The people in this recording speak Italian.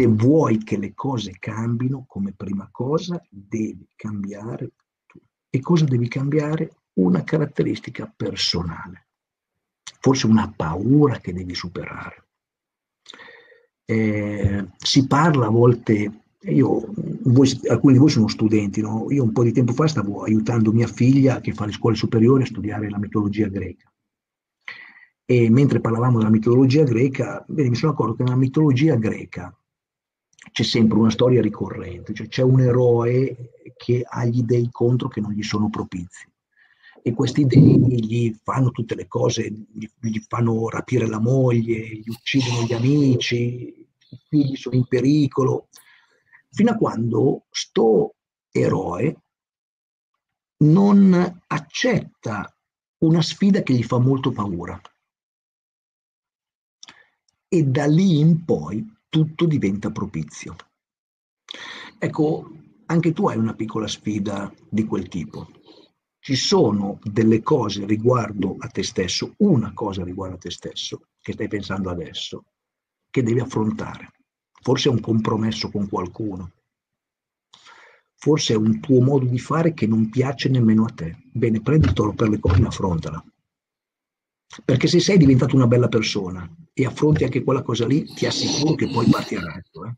se vuoi che le cose cambino, come prima cosa devi cambiare tu. E cosa devi cambiare? Una caratteristica personale, forse una paura che devi superare. Eh, si parla a volte, io, voi, alcuni di voi sono studenti, no? io un po' di tempo fa stavo aiutando mia figlia che fa le scuole superiori a studiare la mitologia greca. E mentre parlavamo della mitologia greca, bene, mi sono accorto che nella mitologia greca c'è sempre una storia ricorrente, cioè c'è un eroe che ha gli dei contro che non gli sono propizi e questi dei gli fanno tutte le cose, gli, gli fanno rapire la moglie, gli uccidono gli amici, i figli sono in pericolo, fino a quando sto eroe non accetta una sfida che gli fa molto paura. E da lì in poi tutto diventa propizio. Ecco, anche tu hai una piccola sfida di quel tipo. Ci sono delle cose riguardo a te stesso, una cosa riguardo a te stesso, che stai pensando adesso, che devi affrontare. Forse è un compromesso con qualcuno. Forse è un tuo modo di fare che non piace nemmeno a te. Bene, prendi il toro per le corna e affrontala. Perché se sei diventato una bella persona e affronti anche quella cosa lì, ti assicuro che poi partirai. Eh?